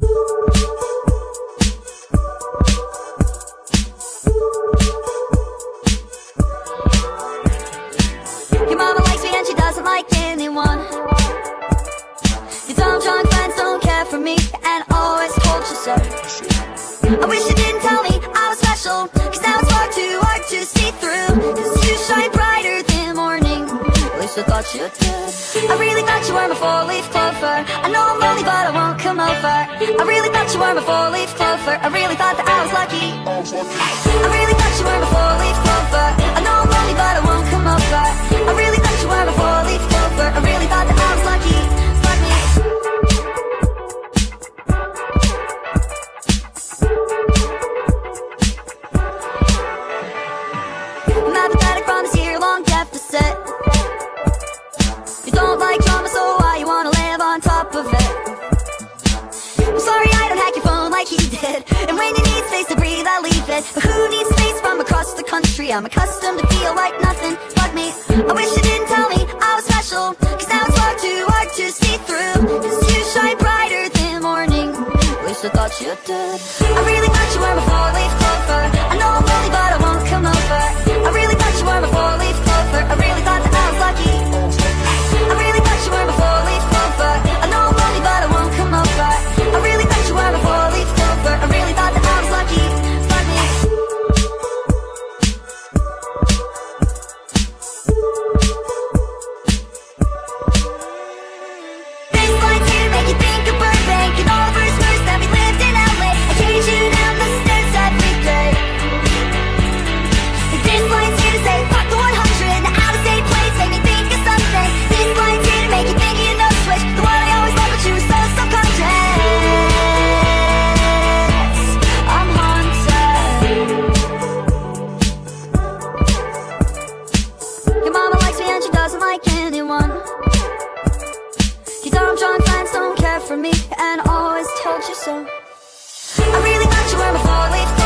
Your mama likes me and she doesn't like anyone. Your dumb drunk friends don't care for me and always told you so I wish you didn't tell me I was special Cause now it's far too hard to see through. Cause you shine brighter than morning. At least I thought you did. I really thought you were my four-leaf clover. I know over. I really thought you were my four-leaf clover. I really thought that I was lucky And when you need space to breathe, I leave it. But who needs space from across the country? I'm accustomed to feel like nothing Fuck me, I wish you didn't tell me I was special Cause now it's far too hard to see through. Cause you shine brighter than morning. Least I thought you did. I really thought you were my four-leaf clover. I know always told you so. I really thought you were my four-leaf